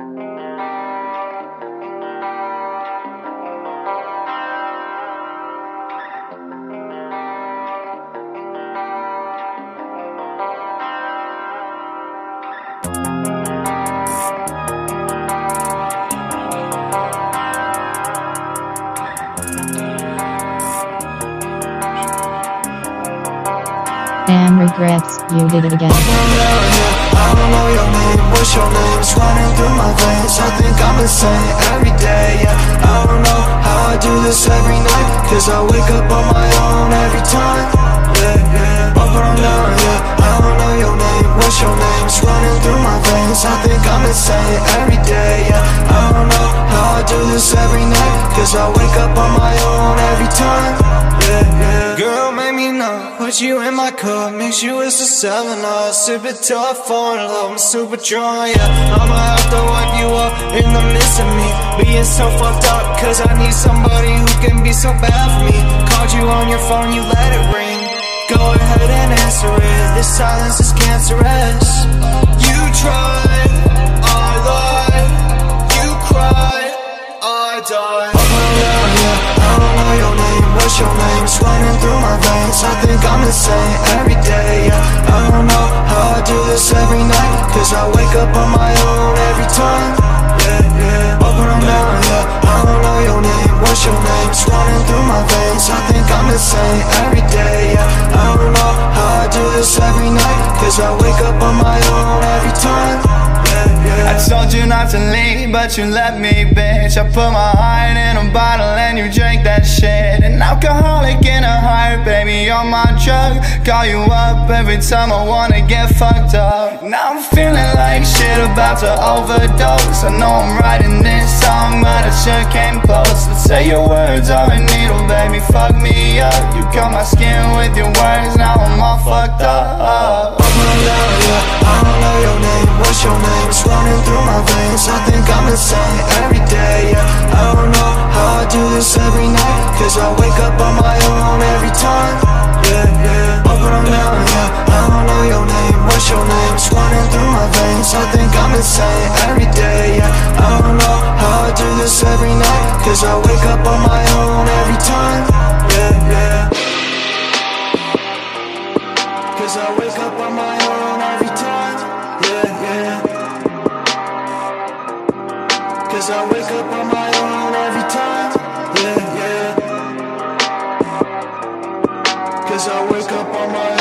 Damn regrets, you did it again. I'm insane every day, yeah. I don't know how I do this every night Cause I wake up on my own every time, yeah, yeah. Up and I'm down, yeah, I don't know your name, what's your name? It's running through my veins, I think I'm insane every day, yeah. I don't know how I do this every night Cause I wake up on my own every time, put you in my cup Mix you with some seven up, sip it till I fall in love I'm super drunk, yeah I'ma have to wipe you up in the midst of me. Being so fucked up, cause I need somebody who can be so bad for me. Called you on your phone, you let it ring. Go ahead and answer it, this silence is cancerous. You tried, insane every day, yeah. I don't know how I do this every night Cause I wake up on my own every time, yeah, yeah. Up and I'm down, yeah, I don't know your name, what's your name? It's running through my veins, I think I'm insane every day, yeah. I don't know how I do this every night Cause I wake up on my own every time, I told you not to leave, but you let me, bitch. I put my heart in a bottle and you drank that shit. And alcoholic in a heart, my drug Call you up every time I wanna get fucked up. Now I'm feeling like shit, about to overdose. I know I'm writing this song, but I sure came close Let's say your words are a needle, baby, fuck me up. You cut my skin with your words, now I'm all fucked up insane every day, yeah. I don't know how I do this every night Cause I wake up on my own every time, yeah, yeah. Cause I wake up on my own every time, yeah, yeah. Cause I wake up on my own every time, yeah, yeah. Cause I wake up on my